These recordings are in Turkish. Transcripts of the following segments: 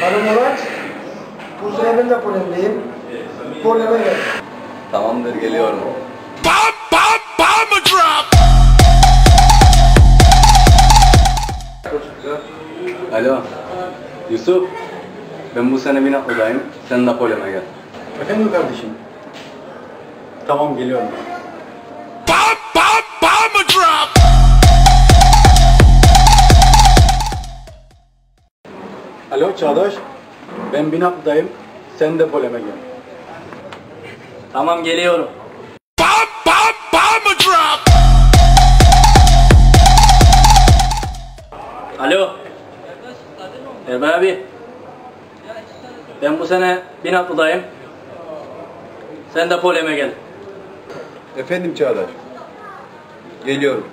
Hanımlar, buzdolabında de problemliyim. Probleme gel. Tamamdır, geliyorum. Bam bam bam drop. Alo, Yusuf. Ben bu sene bir odayım. Sen Napolyon'a gel. Efendim kardeşim? Tamam geliyorum. Alo Çağdaş. Ben Binaklı'dayım. Sen de poleme gel. Tamam geliyorum. Alo. Erbay abi. Ben bu sene Binaklı'dayım. Sen de poleme gel. Efendim Çağdaş. Geliyorum.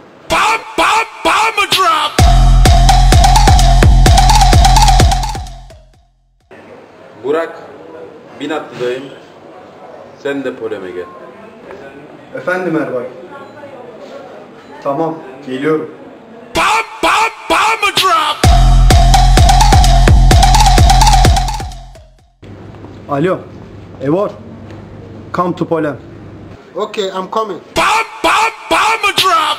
Burak, Binatlı'dayım. Sen de poleme gel. Efendim Erbay. Tamam geliyorum. Alo. Evor. Come to Poland. Okay, I'm coming. Bomb, bomb, bomb drop.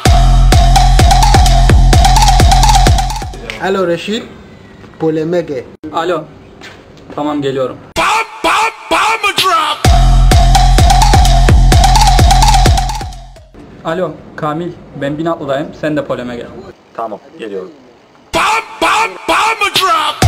Alo Reşit. Polemege. Alo. Tamam geliyorum. Bomb, bomb, bomb drop. Alo Kamil ben Binatlı'dayım sen de Polem'e gel. Tamam geliyorum. Bomb, bomb, bomb drop.